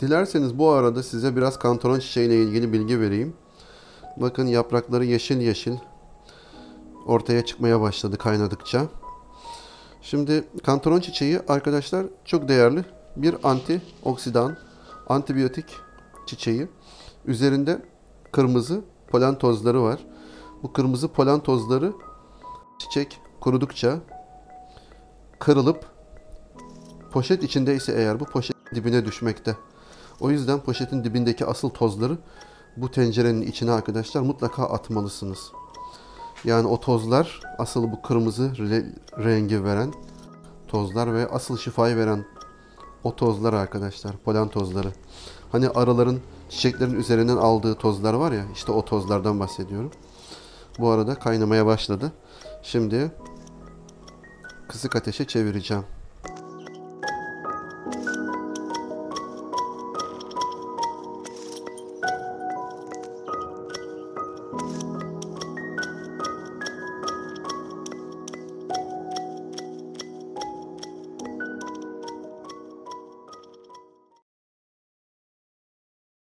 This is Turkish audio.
Dilerseniz bu arada size biraz kantaron çiçeğiyle ilgili bilgi vereyim. Bakın yaprakları yeşil yeşil ortaya çıkmaya başladı kaynadıkça. Şimdi kantaron çiçeği arkadaşlar çok değerli bir antioksidan, antibiyotik çiçeği. Üzerinde kırmızı polen tozları var. Bu kırmızı polen tozları çiçek kurudukça kırılıp poşet içindeyse eğer bu poşet dibine düşmekte. O yüzden poşetin dibindeki asıl tozları bu tencerenin içine arkadaşlar mutlaka atmalısınız. Yani o tozlar asıl bu kırmızı re- rengi veren tozlar ve asıl şifayı veren o tozlar arkadaşlar. Polen tozları. Hani arıların çiçeklerin üzerinden aldığı tozlar var ya işte o tozlardan bahsediyorum. Bu arada kaynamaya başladı. Şimdi kısık ateşe çevireceğim.